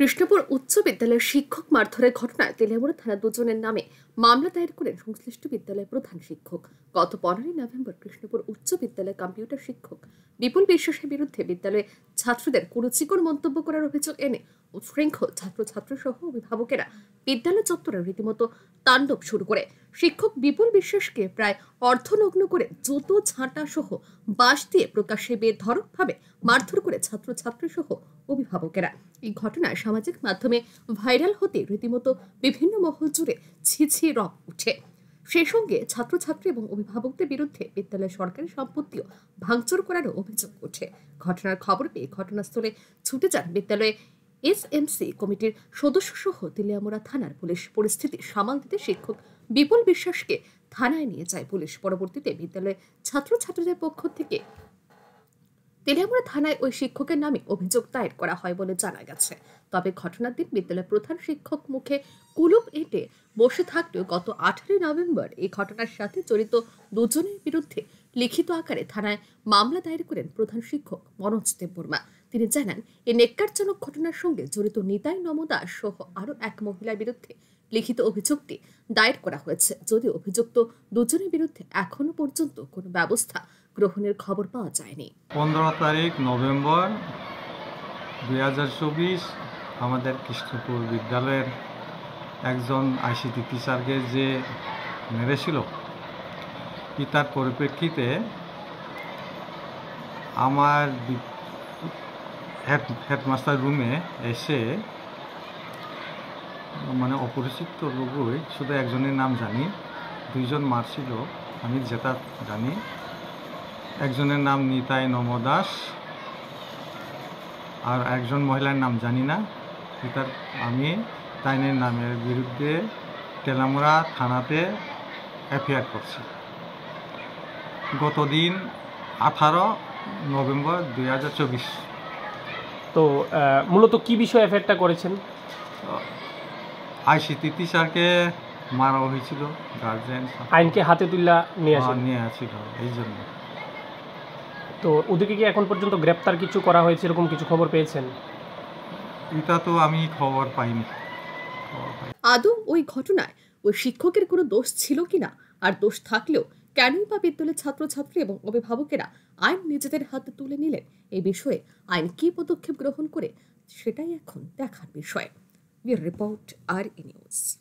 কৃষ্ণপুর উচ্চ বিদ্যালয়ের শিক্ষক মারধরের ঘটনায় তেলিয়ামুড়া থানা দুজনের নামে মামলা দায়ের করেন সংশ্লিষ্ট বিদ্যালয়ের প্রধান শিক্ষক। গত পনেরোই নভেম্বর কৃষ্ণপুর উচ্চ বিদ্যালয়ের কম্পিউটার শিক্ষক বিপুল বিশ্বাসের বিরুদ্ধে বিদ্যালয়ে ছাত্রদের কুরুচিকর মন্তব্য করার অভিযোগ এনে উচ্ছৃঙ্খল ছাত্রছাত্রী সহ অভিভাবকেরা বিদ্যালয় চত্বরে রীতিমতো তাণ্ডব শুরু করে। শিক্ষক বিপুল বিশ্বাসকে প্রায় অর্ধনগ্ন করে জুতো ঝাঁটা সহ বাঁশ দিয়ে প্রকাশ্যে বেধরকভাবে মারধর করে ছাত্রছাত্রী সহ অভিভাবকেরা। এই ঘটনায় সামাজিক মাধ্যমে ভাইরাল হতে রীতিমতো বিভিন্ন মহল জুড়ে ছিছি রব উঠে। সেই সঙ্গে ছাত্রছাত্রী এবং অভিভাবকদের বিরুদ্ধে বিদ্যালয়ের সরকারি সম্পত্তিও ভাঙচুর করারও অভিযোগ ওঠে। ঘটনার খবর পেয়ে ঘটনাস্থলে ছুটে যান বিদ্যালয়ে এসএমসি কমিটির সদস্য সহ তেলিয়ামুড়া থানার পুলিশ পরিস্থিতি সামাল দিতে শিক্ষক বিপুল বিশ্বাসকে থানায় নিয়ে যায় পুলিশ। পরবর্তীতে বিদ্যালয়ে ছাত্রছাত্রীদের পক্ষ থেকে তেলিয়ামুড়া থানায় ওই শিক্ষকের নামে অভিযোগ দায়ের করা হয় বলে জানা গেছে। তবে ঘটনার দিন বিদ্যালয়ের প্রধান শিক্ষক মুখে কুলুপ এঁটে বসে থাকলেও গত আঠারোই নভেম্বর এই ঘটনার সাথে জড়িত দুজনের বিরুদ্ধে লিখিত আকারে থানায় মামলা দায়ের করেন প্রধান শিক্ষক মনোজ দেববর্মা। তিনি জানান এই নেককারজনক ঘটনার সঙ্গে জড়িত নিতাই নমদাস সহ আরও এক মহিলার বিরুদ্ধে লিখিত অভিযোগটি দায়ের করা হয়েছে। যদিও অভিযুক্ত দুজনের বিরুদ্ধে এখনও পর্যন্ত কোনো ব্যবস্থা গ্রহণের খবর পাওয়া যায়নি। পনেরো তারিখ নভেম্বর দুই হাজার চব্বিশ আমাদের কৃষ্ণপুর বিদ্যালয়ের একজন আইসিটি টিচারকে যে মেরেছিল কি তার পরিপ্রেক্ষিতে আমার হেড, হেডমাস্টার রুমে এসে মানে অপরিচিত লোকই শুধু একজনের নাম জানি, দুইজন মারছিল আমি যেটা জানি। একজনের নাম নিতাই নমদাস আর একজন মহিলার নাম জানি না। পিতার, আমি তাইনের নামের বিরুদ্ধে তেলামুড়া থানাতে এফআইআর করছি। গতদিন আঠারো নভেম্বর দুই হাজার চব্বিশ। তো মূলত কি বিষয়ে এফেক্টটা করেছেন? আইসিটি টিচারকে মারা হয়েছিল গার্জেন আইনকে হাতে তুল্লা নিয়ে আসেন? নিয়ে আছিল এই জন্য। তো ওদেরকে কি এখন পর্যন্ত গ্রেপ্তার কিছু করা হয়েছে এরকম কিছু খবর পেয়েছেন? এটা তো আমি খবর পাইনি খবর পাইনি। আদৌ ওই ঘটনায় ওই শিক্ষকের কোনো দোষ ছিল কিনা? আর দোষ থাকলেও কেনই বা বিদ্যালয়ের ছাত্রছাত্রী এবং অভিভাবকেরা আইন নিজেদের হাতে তুলে নিলেন? এই বিষয়ে আইন কি পদক্ষেপ গ্রহণ করে? সেটাই এখন দেখার বিষয়। রিপোর্ট আর নিউজ।